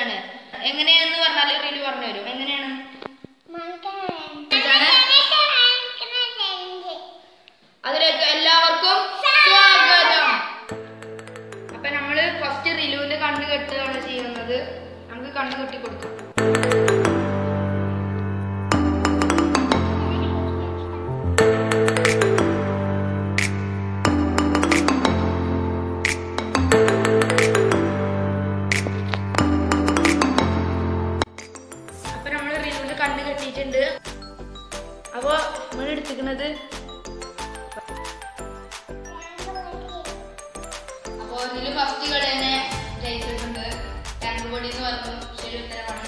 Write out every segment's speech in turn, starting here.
ആണ് എങ്ങനെയാന്ന് പറഞ്ഞാൽ റിലു പറഞ്ഞു തരും. എങ്ങനെയാണ്? ഇതാണ്. അതിലേക്ക് എല്ലാവർക്കും സ്വാഗതം. അപ്പൊ നമ്മൾ ഫസ്റ്റ് റിലുവിന്റെ കണ്ണ് കെട്ടുകയാണ് ചെയ്യുന്നത്. നമുക്ക് കണ്ണ് കെട്ടി കൊടുക്കാം അപ്പൊ നമ്മൾ എടുത്തിരിക്കുന്നത് അപ്പോൾ ഇതിൽ ഫസ്റ്റ് കളി തന്നെ ജയിച്ചിട്ടുണ്ട്. ടാങ്ക് എന്ന് പറഞ്ഞു ശരി ഉത്തരമാണ്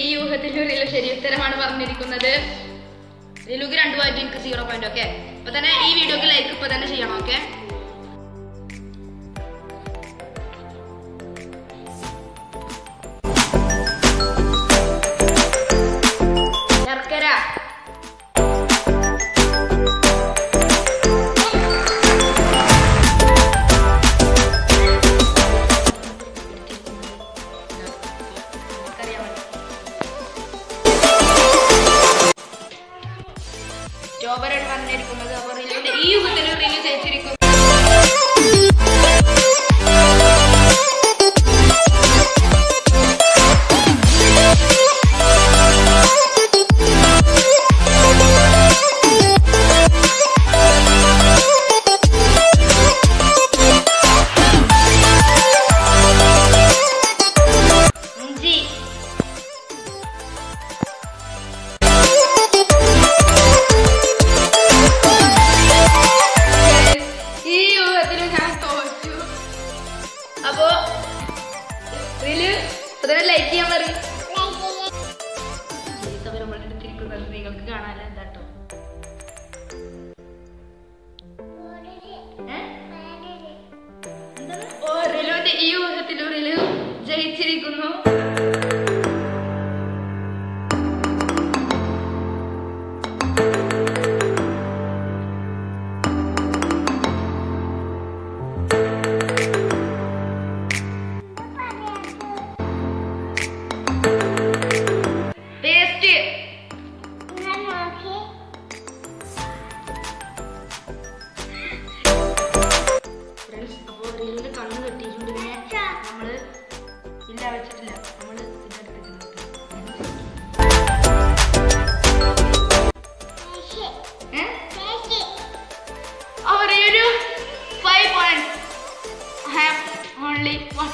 ഈ ഊഹത്തിൽ റിലു ശരി ഉത്തരമാണ് പറഞ്ഞിരിക്കുന്നത്. റിലുക്ക് രണ്ട് പോയിന്റ് എനിക്ക് സീറോ പോയിന്റ് ഓക്കെ അപ്പൊ തന്നെ ഈ വീഡിയോക്ക് ലൈക്ക് ഇപ്പൊ തന്നെ ചെയ്യണം ഓക്കെ സ്ട്രോബറിയാണ് വന്നിരിക്കുന്നത് അപ്പൊ റിലുവിന്റെ ഈ യുഗത്തിൽ റിലു ജയിച്ചിരിക്കുന്നു യൂഹത്തിൽ ഞാൻ തോറ്റു അപ്പോ ഇതിൽ അതിനെ ലൈക്ക് ചെയ്യാൻ പറയും നിങ്ങൾക്ക് കാണാൻ എന്താട്ടോ? ഓ റിലുവിന്റെ ഈ ഊഹത്തിൽ റിലു ജയിച്ചിരിക്കുന്നു. ഇല്ല വെച്ചിട്ടില്ല പോയിന്റ് ഹാവ് ഓൺലി വൺ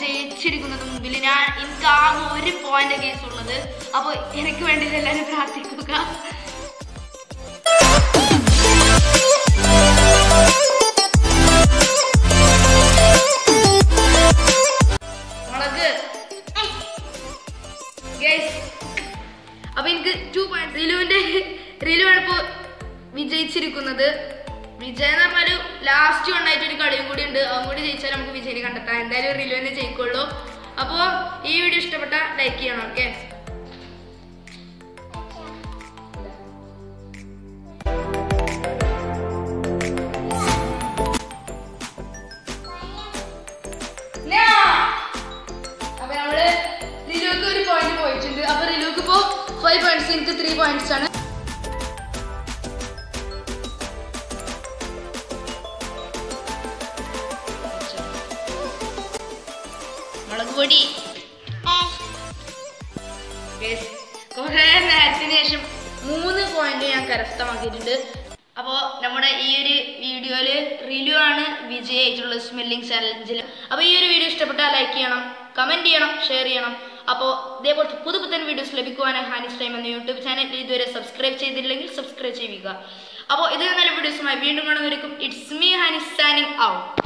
ജയിച്ചിരിക്കുന്നത് മുമ്പിൽ ഞാൻ എനിക്ക് ആകെ ഒരു പോയിന്റ് കേസ് ഉള്ളത്. അപ്പോൾ എനിക്ക് വേണ്ടി എല്ലാവരും പ്രാർത്ഥിക്കുക. വിജയിച്ചിരിക്കുന്നത് വിജയ എന്ന് പറഞ്ഞൊരു ലാസ്റ്റ് ഉണ്ടായിട്ട് ഒരു കളിയും കൂടി ഉണ്ട്. അതും കൂടി ജയിച്ചാൽ നമുക്ക് വിജയിനെ കണ്ടെത്താം എന്തായാലും റിലുവിനെ ജയിക്കുള്ളൂ. അപ്പോ ഈ വീഡിയോ ഇഷ്ടപ്പെട്ട ലൈക്ക് ചെയ്യണം ഓക്കെ അപ്പൊ നമ്മൾ ഒരു പോയിന്റ് പോയിട്ടുണ്ട്. ഇപ്പോ ഫൈവ് പോയിന്റ്സ് എനിക്ക് ത്രീ പോയിന്റ്സ് ആണ്. പൊടി. കുറേ നേരത്തിന് ശേഷം മൂന്ന് പോയിന്റ് ഞാൻ കരസ്ഥമാക്കിയിട്ടുണ്ട്. അപ്പോൾ നമ്മുടെ ഈ ഒരു വീഡിയോയിൽ റിലു ആണ് വിജയിച്ചിട്ടുള്ള സ്മെല്ലിംഗ് ചാലഞ്ചിൽ അപ്പോൾ ഈ ഒരു വീഡിയോ ഇഷ്ടപ്പെട്ടാൽ ലൈക്ക് ചെയ്യണം കമന്റ് ചെയ്യണം ഷെയർ ചെയ്യണം. അപ്പോൾ ഇതേപോലത്തെ പുതു പുത്തൻ വീഡിയോസ് ലഭിക്കുവാനും ഹാനിസ് ടൈം എന്ന യൂട്യൂബ് ചാനൽ ഇതുവരെ സബ്സ്ക്രൈബ് ചെയ്തില്ലെങ്കിൽ സബ്സ്ക്രൈബ് ചെയ്യുക. അപ്പോൾ ഇത് നല്ല വീഡിയോസുമായി വീണ്ടും കാണുന്നവർക്കും it's me Hanis signing out